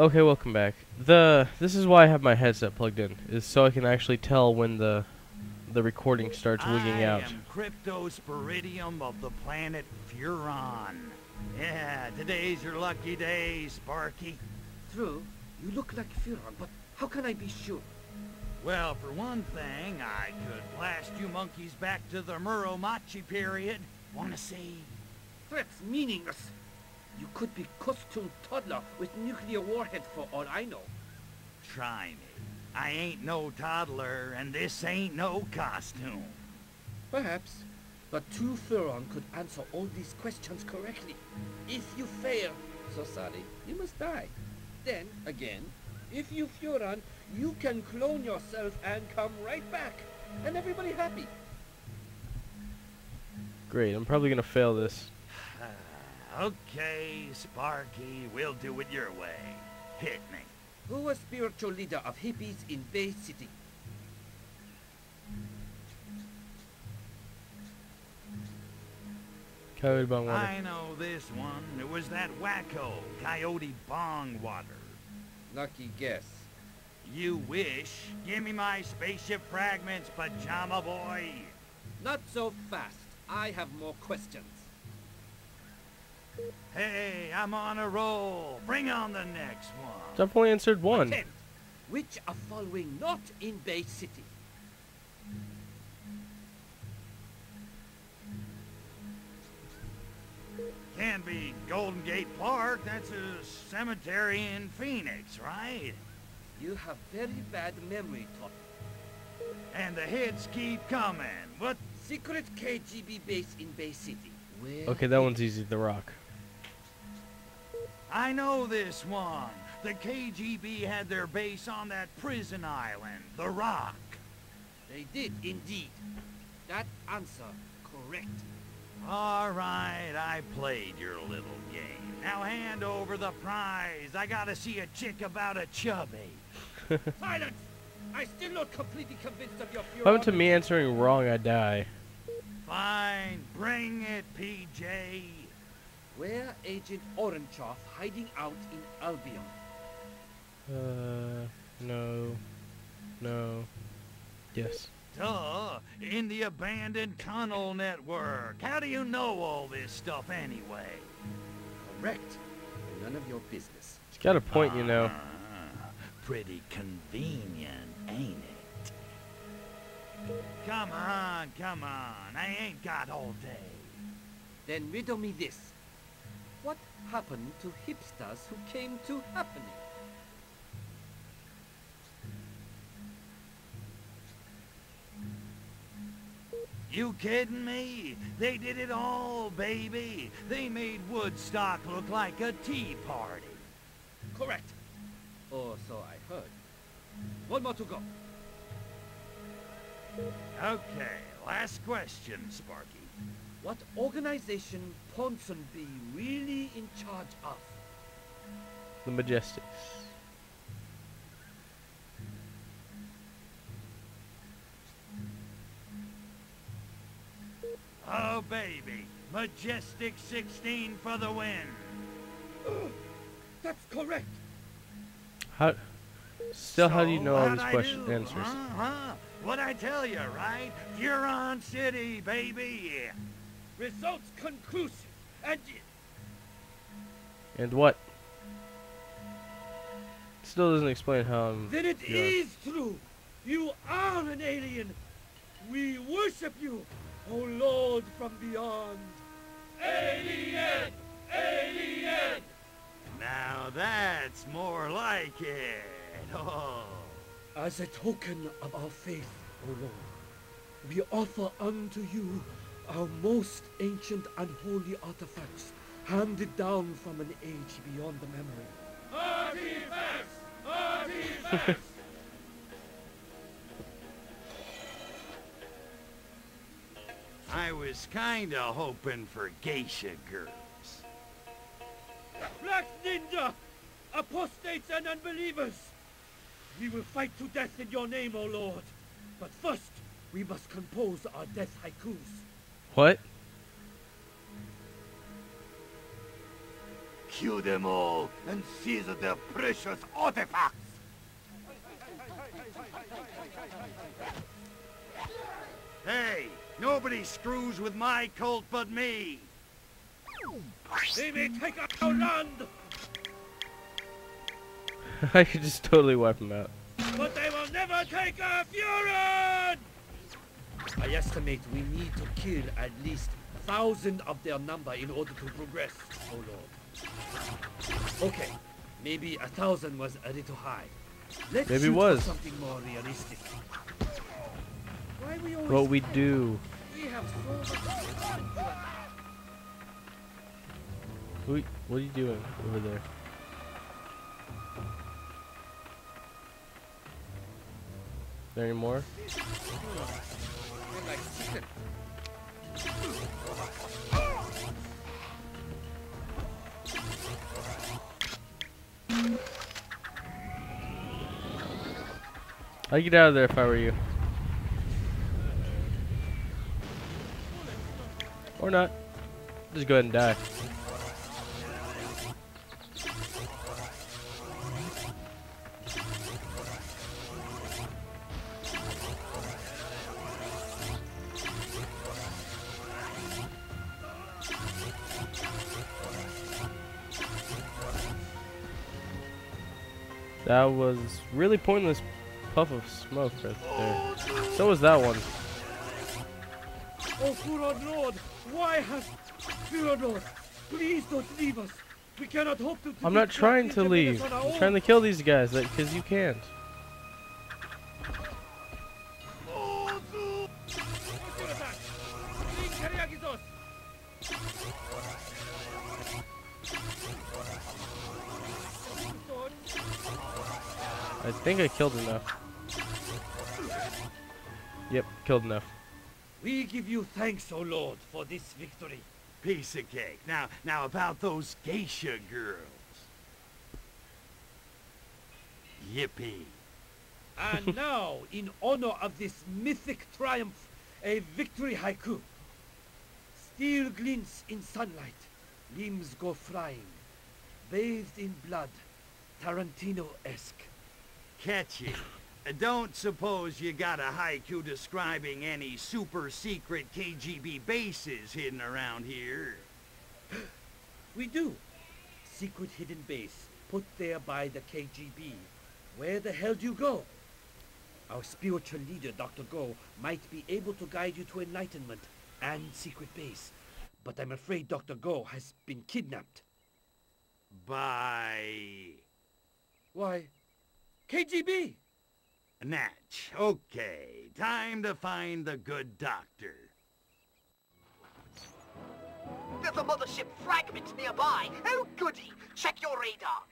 Okay, welcome back. The this is why I have my headset plugged in, is so I can actually tell when the the recording starts wigging I out. am Cryptosporidium of the planet Furon. Yeah, today's your lucky day, Sparky. True, you look like Furon, but how can I be sure? Well, for one thing, I could blast you monkeys back to the Muromachi period. Wanna see? Threats meaningless. You could be costume toddler with nuclear warhead for all I know. Try me. I ain't no toddler, and this ain't no costume. Perhaps. But two Furon could answer all these questions correctly. If you fail, so sorry, you must die. Then, again, if you Furon, you can clone yourself and come right back. And everybody happy. Great, I'm probably gonna fail this. Okay, Sparky, we'll do it your way. Hit me. Who was spiritual leader of hippies in Bay City? Coyote Bongwater. I know this one. It was that wacko, Coyote Bongwater. Lucky guess. You wish. Give me my spaceship fragments, Pajama Boy. Not so fast. I have more questions. Hey, I'm on a roll. Bring on the next one. I've answered one. Attempt. Which are following not in Bay City? Can't be Golden Gate Park. That's a cemetery in Phoenix, right? You have very bad memory, Top. And the hits keep coming. What? Secret KGB base in Bay City. Where Okay, that one's easy. The Rock. I know this one. The KGB had their base on that prison island, The Rock. They did indeed. That answer correct. All right, I played your little game. Now hand over the prize. I gotta see a chick about a chubby. Silence! I'm still not completely convinced of your If happened to me answering wrong, I die. Fine, bring it, PJ. Where Agent Orangeoff hiding out in Albion? Uh, no, no, yes. Duh, in the abandoned tunnel network. How do you know all this stuff anyway? Correct. None of your business. It's got a point, you know. Ah, pretty convenient, ain't it? Come on, come on. I ain't got all day. Then riddle me this. Happened to hipsters who came to happening? You kidding me? They did it all, baby. They made Woodstock look like a tea party. Correct. Or so I heard. One more to go. Okay, last question, Sparky. What organization Ponsonby really in charge of? The Majestics. Oh, baby. Majestic 16 for the win. That's correct. How? Still, how do you know all how'd these question do, answers? Huh? huh? What'd I tell you, right? Huron City, baby. Results conclusive. And y- And what? Still doesn't explain how I'm. then it Yeah. is true. You are an alien. We worship you, O Lord from beyond. Alien! Alien! Now that's more like it. Oh. As a token of our faith, O Lord, we offer unto you our most ancient and holy artifacts, handed down from an age beyond the memory. Artifacts! Artifacts! I was kinda hoping for geisha girls. Black Ninja! Apostates and unbelievers! We will fight to death in your name, O Lord. But first, we must compose our death haikus. What? Kill them all and seize their precious artifacts! Hey, nobody screws with my cult but me! They may take our land, I could just totally wipe them out. but they will never take our Furin! I estimate we need to kill at least a thousand of their number in order to progress, oh lord. Okay, maybe a thousand was a little high. Let's Maybe was. something more realistic. Why we always What we do. We have so much talent to us. Who, what are you doing over there? There any more? I'd get out of there if I were you. Or not. Just go ahead and die. That was really pointless puff of smoke right there. So was that one. Oh, Furon Lord, why has Furon Lord? Please don't leave us. We cannot hope to. I'm not trying to leave. I'm trying to kill these guys because you can't. I think I killed enough. Yep, killed enough. We give you thanks, O Lord, for this victory. Piece of cake. Now, now about those geisha girls. Yippee. And now, in honor of this mythic triumph, a victory haiku. Steel glints in sunlight, limbs go flying, bathed in blood, Tarantino-esque. Catchy. Don't suppose you got a haiku describing any super secret KGB bases hidden around here? We do. Secret hidden base, put there by the KGB. Where the hell do you go? Our spiritual leader, Dr. Go, might be able to guide you to enlightenment and secret base. But I'm afraid Dr. Go has been kidnapped. By... Why? KGB! Natch. Okay, time to find the good doctor. There's a mothership fragment nearby. Oh, goody. Check your radar.